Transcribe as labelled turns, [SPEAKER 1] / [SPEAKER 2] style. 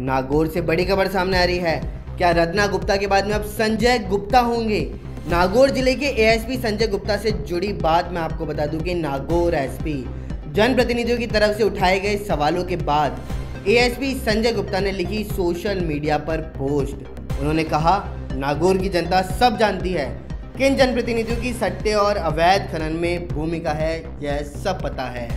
[SPEAKER 1] नागौर से बड़ी खबर सामने आ रही है। क्या रत्ना गुप्ता के बाद में अब संजय गुप्ता होंगे? नागौर ज़िले के एएसपी संजय गुप्ता से जुड़ी बात मैं आपको बता दूँ कि नागौर एसपी जनप्रतिनिधियों की तरफ़ से उठाए गए सवालों के बाद एएसपी संजय गुप्ता ने लिखी सोशल मीडिया पर पोस्ट। उन्होंने कहा, नागौर की जनता सब जानती है किन जनप्रतिनिधियों की सट्टे और अवैध खनन में भूमिका है, यह सब पता है।